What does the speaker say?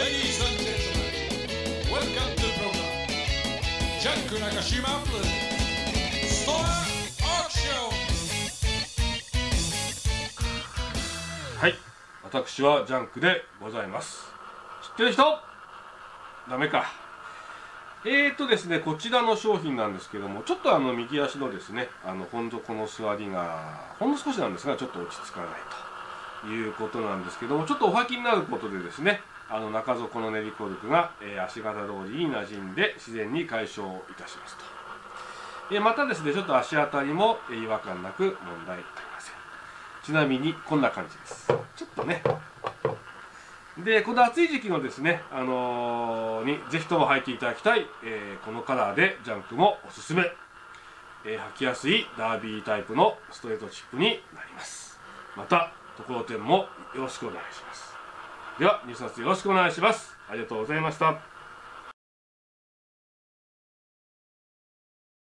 Ladies and gentlemen, welcome to the program. ジャック中島プレゼンツストアオークションはい。私はジャンクでございます。知ってる人？ダメか。えーとですねこちらの商品なんですけどもちょっとあの右足のですねあの本底の座りがほんの少しなんですがちょっと落ち着かないと。いうことなんですけどもちょっとお履きになることでですねあの中底の練りコルクが、えー足型通りに馴染んで自然に解消いたしますと、えーまたですねちょっと足当たりも、えー違和感なく問題ありません。ちなみにこんな感じです。ちょっとね。でこの暑い時期のですね、あのーにぜひとも履いていただきたい、えこのカラーでジャンクもおすすめ、え履きやすいダービータイプのストレートチップになります。またところてんもよろしくお願いします。では入札よろしくお願いします。ありがとうございました。